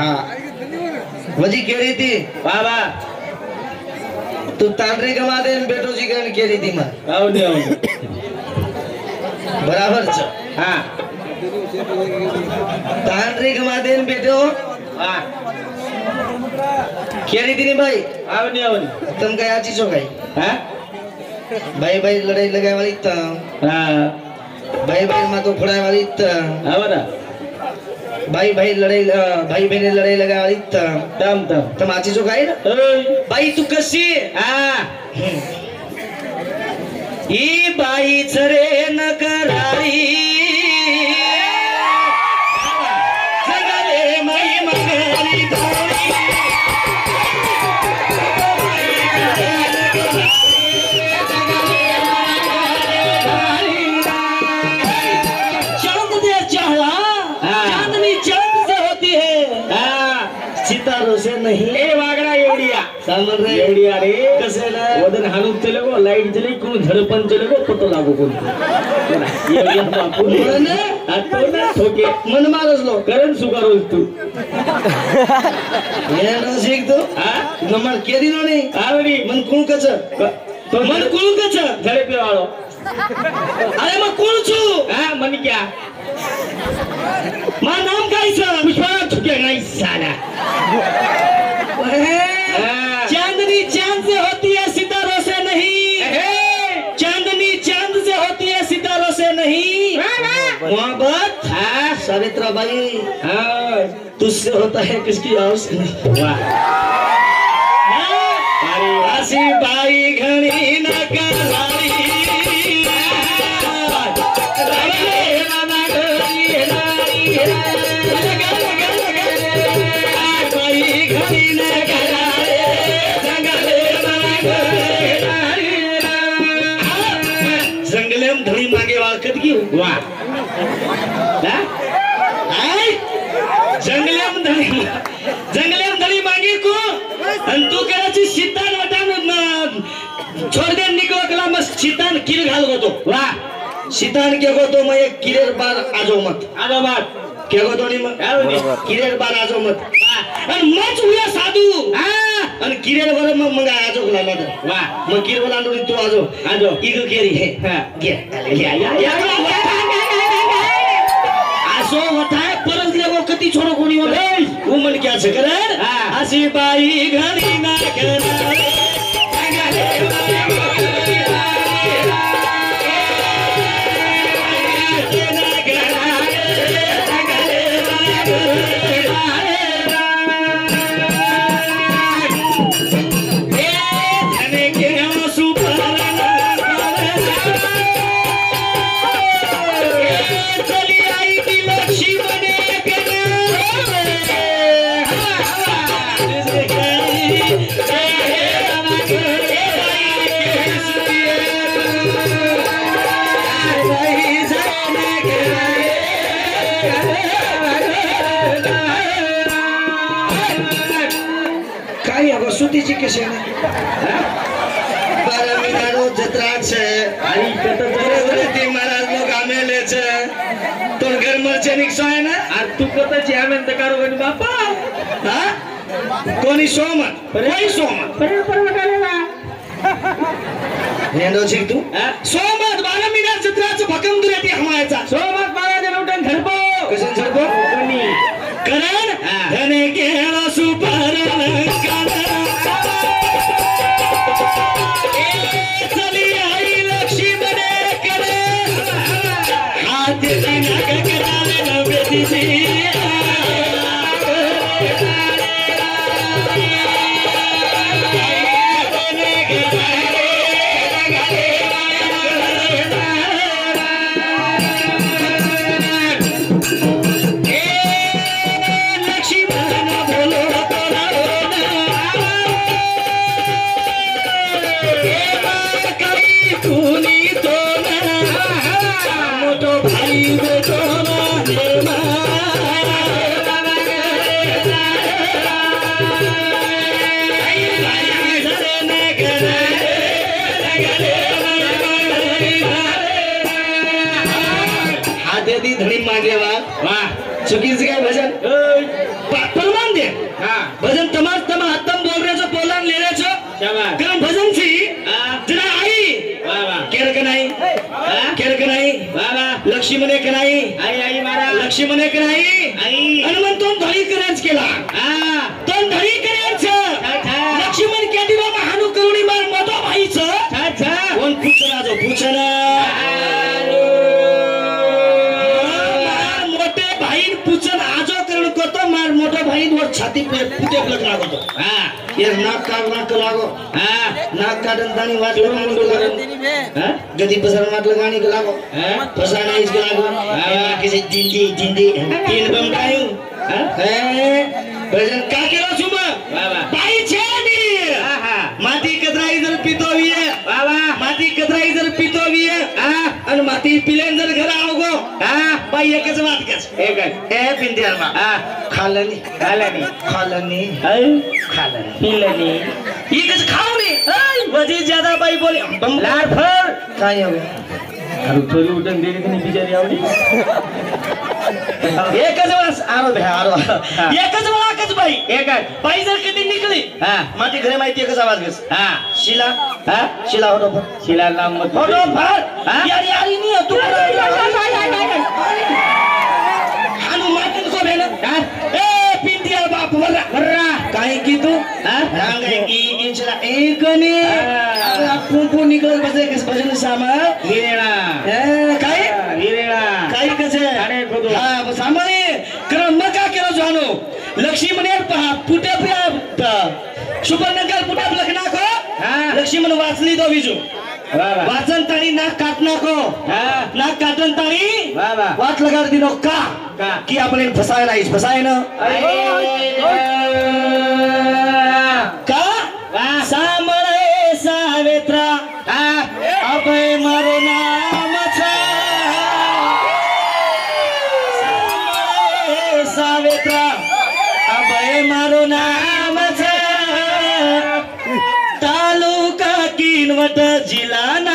हा म्हणजे केली ती बाबा तू तांत्रिक मादे बेटोची गण केली ती मग आवडी आवडी बराबर हाँ तांत्रिक मादे बेटो हा केली तिने बाई आवडी आवडी तम काय आची चो काय हा बाई बाई लढाई लगाय वाली तम हा बाई बाई मा तो फोडाय वाली तम आवडा भाई भाई लड़ाई भाई बहिणी लढाई लगा इथं तम तम तम आची जो काय बाई तू कशी? हा ही बाईच रे नकरारी चालणार एवढी अरे कसं वजन हाणून चले गो लाईट चले कोण झडपण चले गो पटो लागू कोण ठोके मन मागसलो करण सुगार होईल तू येणं शिकतो हा नमर केली ना नाही आवडी मन कोण कच मन कोण कच झडपे वाळो अरे मग कोण छू हा मन क्या मा नाम का सवित्रा बाई तुझसे होता है किसकी और से नहीं। आसी बाई घणी न करारी रंगले रामा घरी रारी बाई घणी न करारी रंगले रामा घरी रारी जंगलेम धडी मागे वाळखत घेऊ वा आय जंगलेम धडी जंगलेम धडी मागे को आणि तू करायची शितान वाटान छोड दे निकळकला मग शितान किल घाल होतो वा शितान के गोतो मग एक किरेर बार आजो मत आलो बात के गोतो नी मग किरेर बार आजो मत आणि मच हुया साधू आणि किरेर वर मग मग आजो मत वा मग किर बोला तू आजो आजो इग केरी हे हा. असो वठाय परत लेगो कती छोडो कोणी उमन क्या सकरर हा. अशी बाई घरी ना खर्चा तो घर मर्चनिक सो आहे ना. अरे तू कथाची आम्ही कारोबारी बापा. हा? कोणी सोमन? कोणी सोमन? नेंदो शिक तू? सोमत बारा मिनिट चित्राचं भकम तुला ती हमायचा सोमत बारा जण उठून झडपो. कसं झडपो? कारण धने के केलं की नाही? बाबा लक्ष्मीने की नाही? आई आई महाराज लक्ष्मीने की नाही? आई. हनुमंतोन धोळीकरच केला. हा. भाईन वर छाती पे पुते प्लग लागतो हा यार नाक काढ नाक लागो हा नाक काढून दाणी वाटलं गाणी हा? गदी पसर वाटलं गाणी लागो हा? पसाना इस लागो किसी जिंदी जिंदी तीन बम कायू भजन का केलं सुम वा वा बाई छेडी हा, हा. माती कचराई जर पितोवी वा वा माती कचराई जर पितोवी आणि माती पिलेन जर घर आवगो हा बाई एकच वाट कस? एक हा खालनी. खाल्यानी खालनी. आई. खालनी. पिल्यानी एकच खाऊ ने वजी ज्यादा बाई बोले. लाड फर काय हवं अरे थोडी उठून दिली की नाही बिचारी आवडी एकच वेळा आरो एकच वेळाकच बाई. एक आहे. बाई जर कधी निघली हा. माझी घरे माहिती एकच आवाज घेस. हा. शिला. हा? शिला होतो. शिला नाम मत होतो फार? यारी यारी नाही तू हानू मातन को भेन ए पिंदिया बाप. वर्रा बर्रा काय की तू? हा? रांग की? इंचला. एक ने निकल बसे किस भजन सामा. हिरेणा ए काय हिरेणा काय कसे अरे खुदू. हा सामाने क्रम मका केलो जानो लक्ष्मी म्हणे पहा पुटे सुपर्णकर पुटा लखना को हा. लक्ष्मण वाचली दो विजू. वाचन ताणी नाक काट नाको. नाक काटन ताणी वा वा. वाट लगार दिनो का? का? आपण फसाय राहीस फसाय ना વટ જિલ્લાના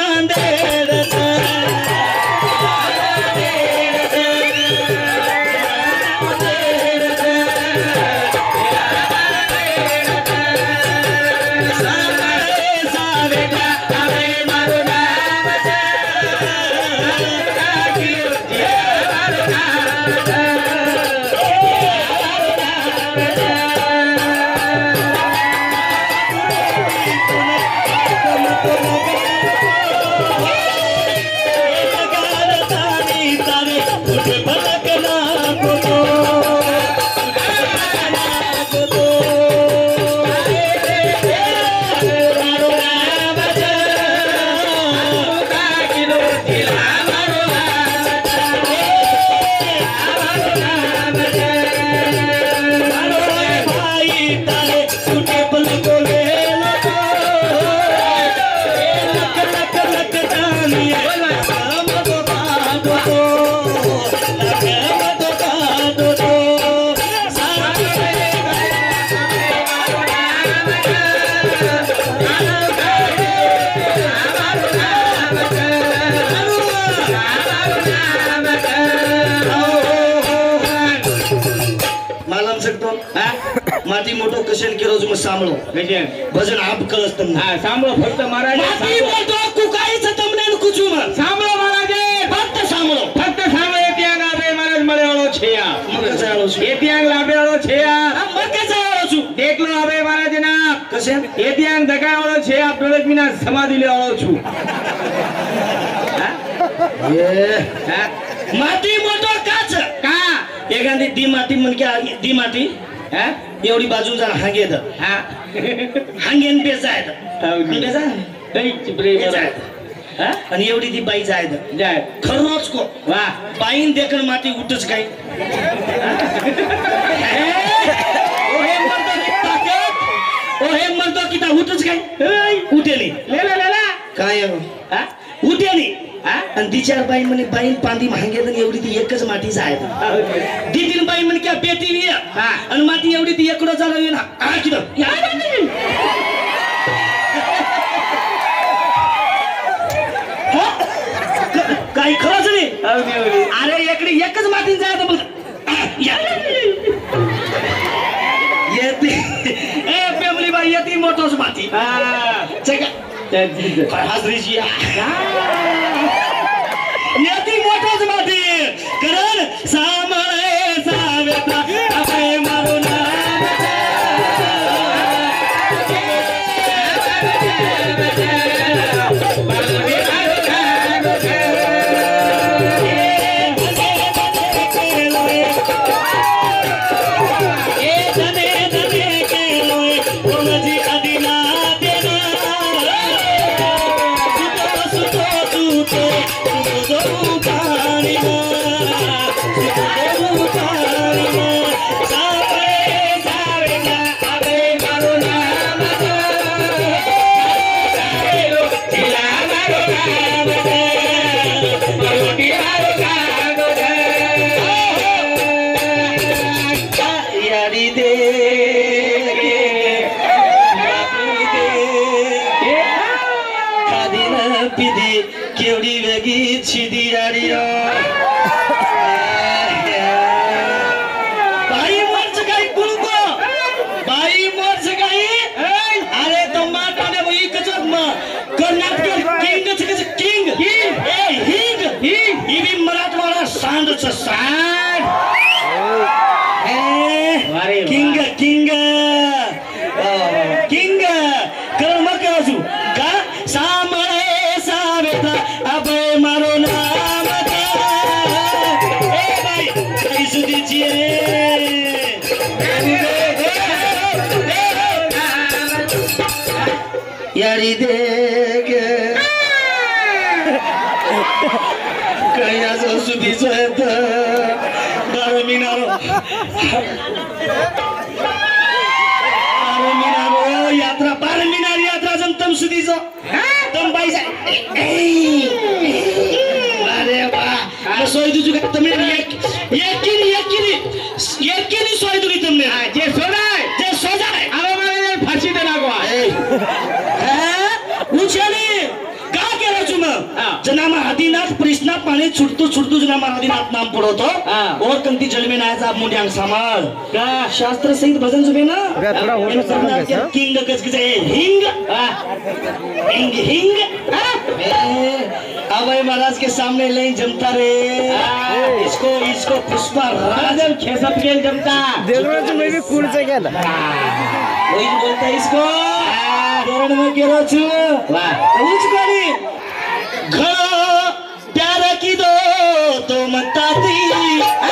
મારાથી મોટો કશે કેરો તમે સાંભળો. ભજન આપ કળશ તમને. હા સાંભળો ફક્ત મહારાજ માફી બોલતો કુકાઈ છે તમને કુછું માં. સાંભળો મહારાજે. ફક્ત સાંભળો. ફક્ત સાંભળો ત્યાં લાભે મહારાજ મળેલો છે આ. મકસાળો છે. એ ત્યાં લાભેલો છે આ. મકસાળો છું. દેખલો હવે મહારાજ ના કશે? એ ત્યાં દગાવાળો છે આ પ્રલક્ષ્મીના સમાધિ લેવાળો છું. માટી મોટો કાચ કા? એ ગાંધી દી માટી મન કે દી માટી. હે? एवढी बाजून जा हा? हांगेन. बेजा लई चिपरे हे बरं. जायद हा? आणि एवढी ती बाई जायद जाय खरोच को वा. बाईन देखण माती उठच काय? ओहे म्हणतो की म्हणतो उठच काय? उठेली. काय हो? उठेली? आणि तिच्या बाई म्हणे बाईन पांदी महागेद आणि एवढी ती एकच माती जायद हौदी. दी तीन बाई म्हणे क्या हा. आणि माती एवढी ती एकडं झालं येईन हा किती काही खरंच नाही. अरे इकडे एकच मातीन जायचं. येते. ए पेमली बाई येते मोठोच माती. हा. हाजरीची ಸಾ गाडी दे कैलाचं सुधीच येत. यात्रा बार मिनार यात्रा जमतम सुधीच. तम अरे वा. सोय तुझी काय तुम्ही यकीन यकीन यकीन सोय तुम्ही जे सोडा. सुटतू सुटतू जुना महाराज नाम पुढवतो हाँ। और कंती जलमे साहब मोठ्यांग समाज का हाँ। शास्त्र सहित भजन सुबह ना? हाँ। किंग कसकीचे हिंग। हिंग हिंग। अभय महाराज के सामने ले जमता रे। इसको इसको पुष्पा राजन खेसप के जमता। देखो देवराज में भी कूल से गेला वही तो बोलता इसको। देवराज में गेला छु वाह। उसको घर तो मताती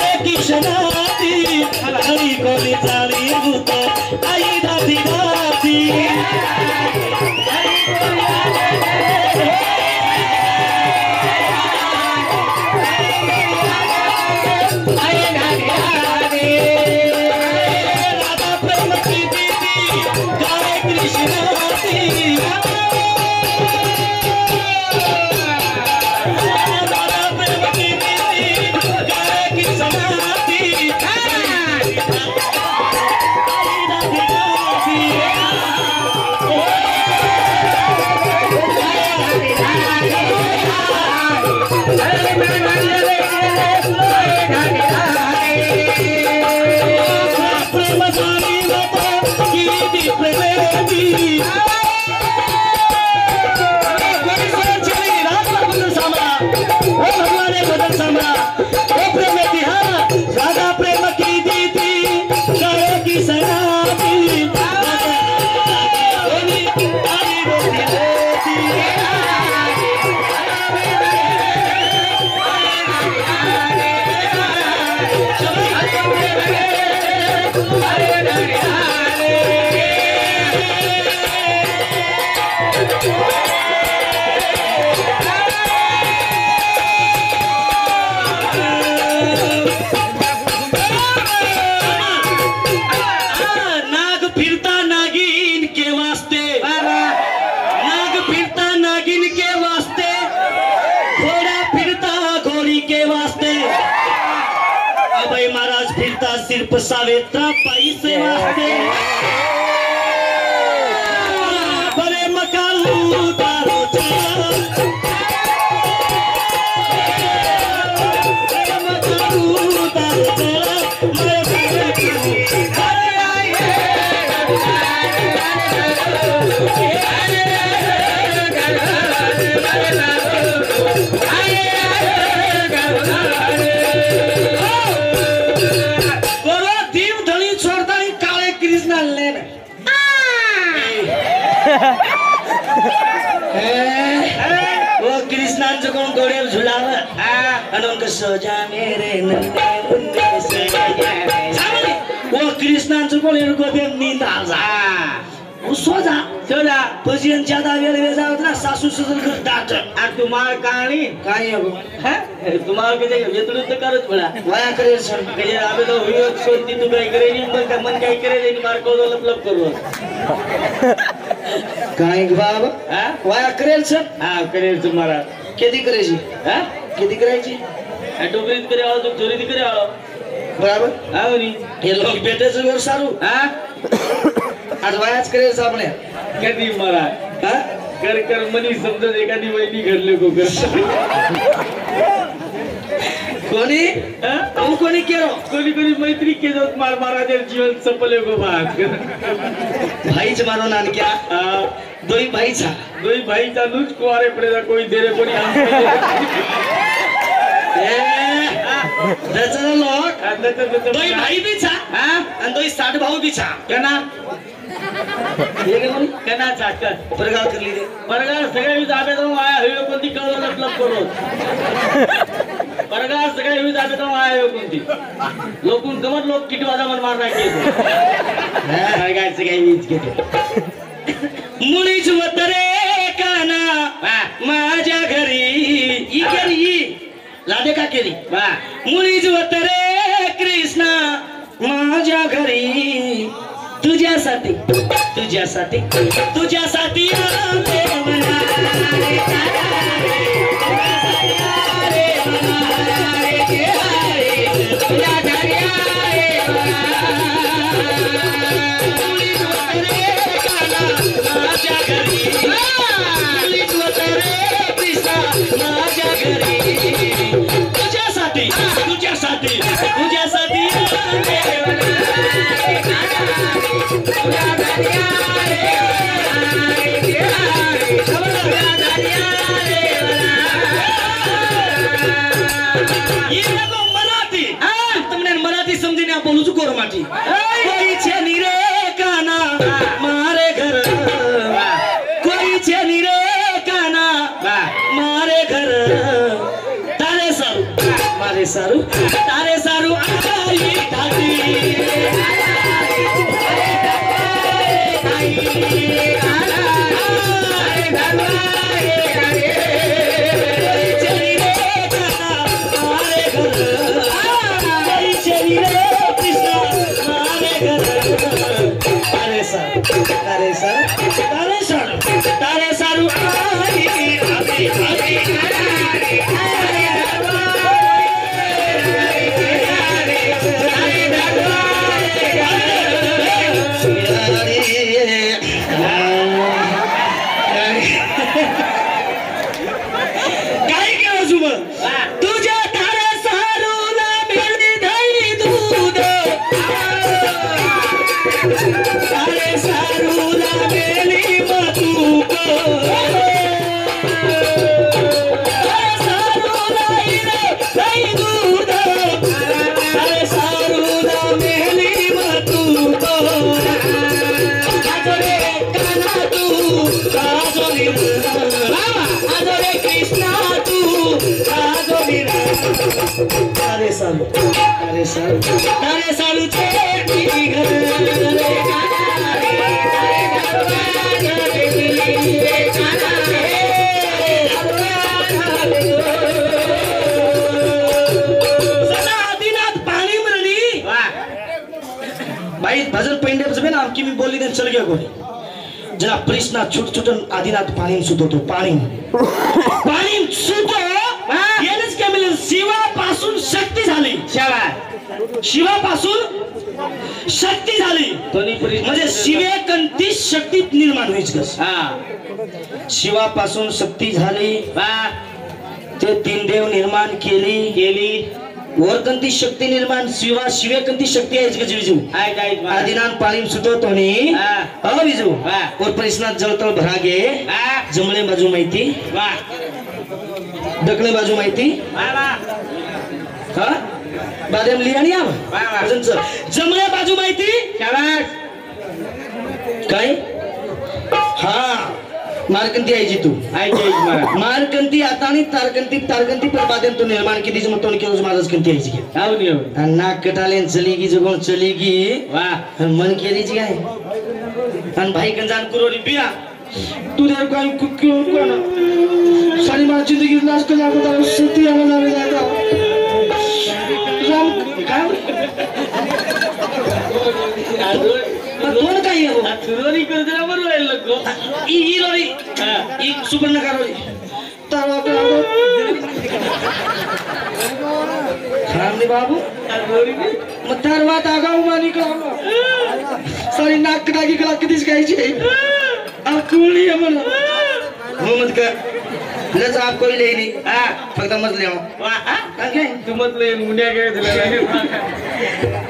गाए कृष्णा हरी कोली चाली भूत आई दादी दादी सावित्रा पायी सेवा असते अनंग सजा मेरे नन्हे मुन्ने सजा ओ कृष्णांचं कोलेर गोदेम नी जा. सोजा. तेवढ्या भजियांच्या दाव्याला वेजावत ना सासू सुजल घर दाट. आणि तुम्हाला काणी काय तुम्हाला कधी येतडून तर करत म्हणा वाया करेल सण कधी आबेदा होईल सोडती तू काय करेल पण काय मन काय करेल मार्कावर लपलप करू. काय बाबा? वाया करेल सर. हा करेल तुम्हाला. किती करायची हा? किती करायची टोकरीत करे आलो तो चोरी करे आलो बराबर। आओ नी ये बेटे से और सारू हाँ? अडवायस करे सामने। कधी मरा हाँ। हाँ? कर कर मनी समजत एखादी वहिनी घडले को कर कोणी तू कोणी केलो कोणी कोणी मैत्री केलो मार महाराज जीवन संपले गो भाग भाईच मारो नानक्या। हाँ। दोई भाईचा दोई भाईचा लूच कुवारे पडेला कोई देरे कोणी दचरा लोट दोई भाई भी छा आणि दोई साठ भाऊ भी छा परगाव करली सगळे युद्ध आबे जाऊन आया हवे कोणती कळवर मतलब करो परगाव सगळे युद्ध आबे जाऊन आया लोकून गमत लोक किट वाजा मन मारना की परगाव मीच घेते मुळीच वतरे काना माझ्या घरी ई घरी राधे लादे का केली वा मुळीच वतरे कृष्णा. माझ्या घरी. तुझ्यासाठी तुझ्यासाठी तुझ्यासाठी Yeah! सालू. अरे सालू. अरे सालू भजन ना की नाही चल गया छुट छुटन आदिनाथ पाणी सुटवतो पाणी पाणी सुटो येणच काय मिळेल शिवापासून शक्ती झाली. शाबा शिवापासून शक्ती झाली. म्हणजे शिवेकंती शक्तीत निर्माण व्हायची कसं हा. शिवापासून शक्ती झाली. ते तीन देव निर्माण केली. केली. वरकंती शक्ती निर्माण शिवा शिवेकंती शक्ती आहे का विजू आदिनान पाळीम हा. अ विजू. और परिसनात जळतळ भरागे. जमळे बाजू माहिती. वा. दकणे बाजू माहिती? हा? बादेम लिहा आणि वा. जमळे बाजू माहिती? काय? हा. मारकंती जी तू. मारकंती आता आणि तारकंती तारकंती पर बादेम तू निर्माण केली मग तोंड केलं. माझंच कंती जाऊन येऊ आणि नाक कटाले चली की जगून चली की वा मन केली जी काय? आणि भाई गंजान कुरोरी बिया. तू देर काय क्यों कोण सारी मार जिंदगी नाश कर जाको तर सती आला जावे जाता राम काय पण कोण काय आहे हो? सुरोरी करतो ना बरोबर आहे लोक ई ई रोरी ई सुपर्ण रोरी तावा रामने बाबू मग तर वाट आगाऊ मानी का सारी नाक कटाकी कला कधीच घ्यायची अकुळी आहे मला हो मत का लच आप कोई ले नहीं हा फक्त मत ले हा काय काय? तू म्हटलं मुंड्या काय तुला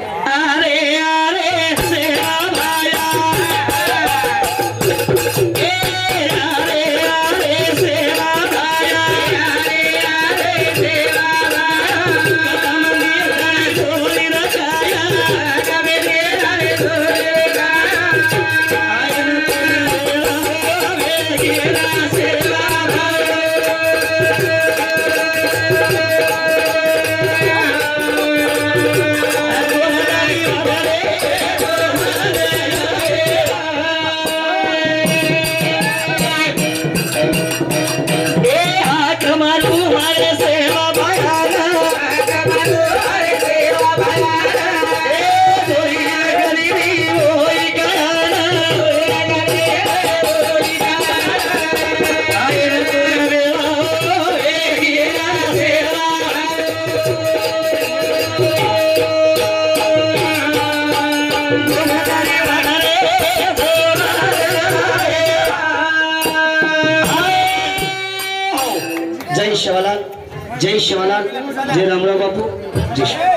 शिवालाल जय रामराव बापू जय